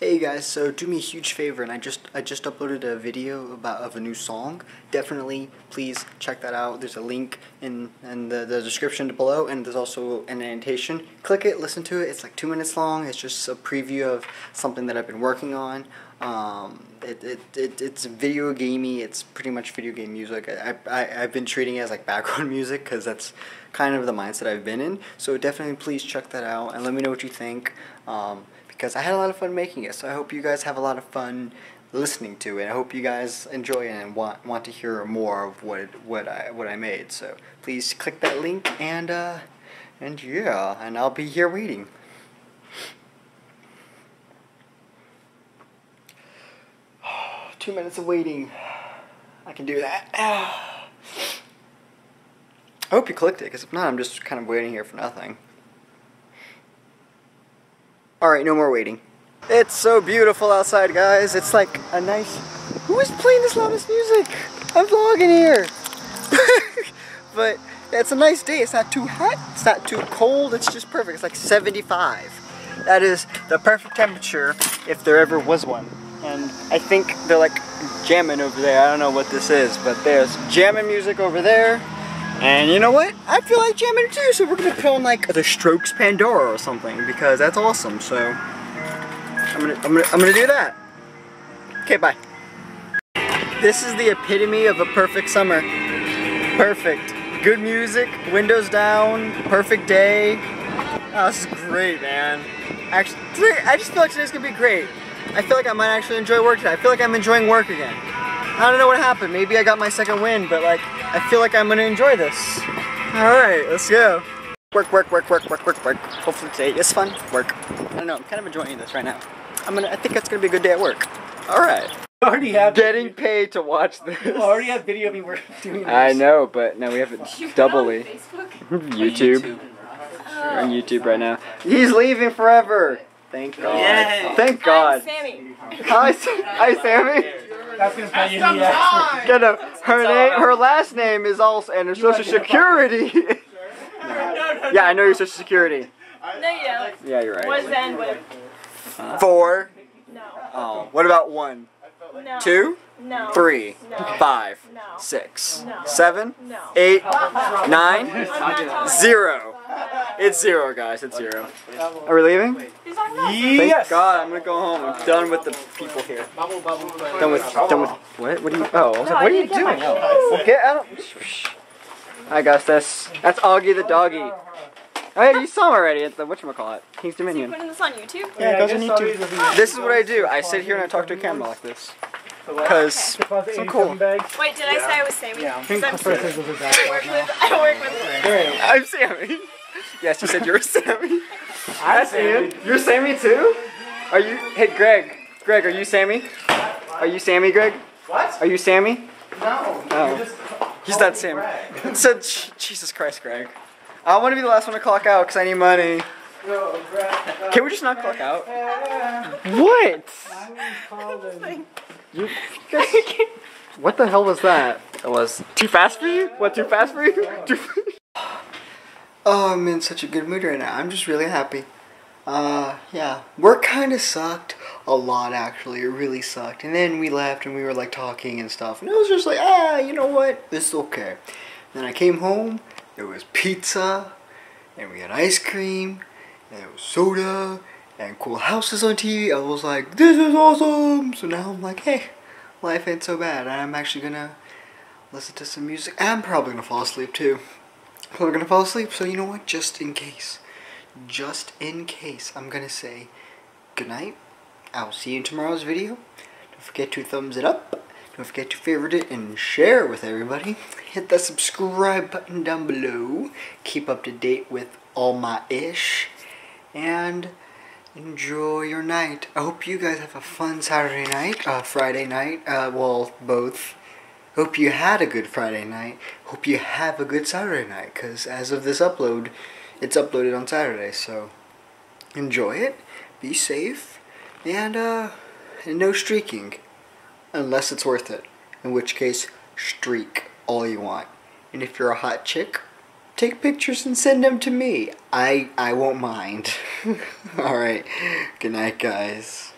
Hey guys, so do me a huge favor, and I just I just uploaded a video about of a new song. Definitely, please check that out. There's a link in in the, the description below, and there's also an annotation. Click it, listen to it. It's like two minutes long. It's just a preview of something that I've been working on. Um, it, it, it it's video gamey. It's pretty much video game music. I, I I've been treating it as like background music because that's kind of the mindset I've been in. So definitely, please check that out and let me know what you think. Um, because I had a lot of fun making it. So I hope you guys have a lot of fun listening to it. I hope you guys enjoy it and want want to hear more of what what I what I made. So please click that link and uh, and yeah, and I'll be here waiting. Two minutes of waiting. I can do that. I hope you clicked it, because if not, I'm just kind of waiting here for nothing. Alright, no more waiting. It's so beautiful outside, guys. It's like a nice... Who is playing this loudest music? I'm vlogging here. but it's a nice day. It's not too hot. It's not too cold. It's just perfect. It's like 75. That is the perfect temperature if there ever was one. And I think they're like jamming over there. I don't know what this is, but there's jamming music over there. And you know what? I feel like jamming it too, so we're gonna put like the Strokes Pandora or something because that's awesome. So I'm gonna I'm gonna I'm gonna do that. Okay, bye. This is the epitome of a perfect summer. Perfect. Good music, windows down, perfect day. Oh, this is great, man. Actually, I just feel like today's gonna be great. I feel like I might actually enjoy work today. I feel like I'm enjoying work again. I don't know what happened. Maybe I got my second win, but like, I feel like I'm gonna enjoy this. Alright, let's go. Work, work, work, work, work, work, work. Hopefully today is fun. Work. I don't know, I'm kind of enjoying this right now. I'm gonna, I think that's gonna be a good day at work. Alright. I already have Getting paid to watch this. I already have video of me work doing this. I know, but now we have it You doubly. on Facebook? YouTube. We're on YouTube right now. He's leaving forever. Thank God. Yay. Thank God. Sammy. Hi, Sa- hi, Sammy. That's gonna pay you. Get a, her name, her last name is also and her social security. yeah, I know your social security. No, you don't. Yeah, you're right. What's it end with? Four. No. Oh, what about one, No. two, No. three, No. five, No. six, No. seven, No. eight, I'm nine, zero. It's zero, guys. It's zero. Are we leaving? He's talking about Thank God, I'm gonna go home. I'm done with the people here. Done with, done with, what? What are you, oh, I was like, what are you doing? Oh, well, get out. I guess that's, that's Augie the doggy. Oh yeah, you saw him already at the, whatchamacallit, King's You Dominion. putting this on YouTube? Yeah, it goes I on just YouTube. This is what I do. I sit here and I talk to a camera like this. Because, Deposit so cool. Wait, did I say I was Sammy? Yeah. 'Cause I'm Sammy. this was a I work with, I work with I'm Sammy. Yes, you said you were Sammy. That's Ian, you're Sammy too? Are you, hey Greg, Greg, are you Sammy? Are you Sammy, Greg? What? Are you Sammy? No. Oh. You just He's not Sammy. said, Jesus Christ, Greg. I want to be the last one to clock out because I need money. go grab. Can we just not clock out? What? You guys, what the hell was that? It was too fast for you? What, too fast for you? Too oh, I'm in such a good mood right now. I'm just really happy. Uh, yeah. Work kind of sucked. A lot, actually. It really sucked. And then we left and we were, like, talking and stuff. And it was just like, ah, you know what? This is okay. Then I came home. There was pizza. And we had ice cream. And there was soda. And cool houses on TV. I was like, this is awesome. So now I'm like, hey, life ain't so bad. I'm actually gonna listen to some music. I'm probably gonna fall asleep too. Probably gonna fall asleep. So you know what? Just in case. Just in case. I'm gonna say good night. I'll see you in tomorrow's video. Don't forget to thumbs it up. Don't forget to favorite it and share it with everybody. Hit that subscribe button down below. Keep up to date with all my ish. And enjoy your night. I hope you guys have a fun Saturday night, uh, Friday night, uh, well, both. Hope you had a good Friday night. Hope you have a good Saturday night, because as of this upload, it's uploaded on Saturday, so enjoy it, be safe, and, uh, and no streaking. Unless it's worth it. In which case, streak all you want. And if you're a hot chick, take pictures and send them to me. I I won't mind. All right. Good night, guys.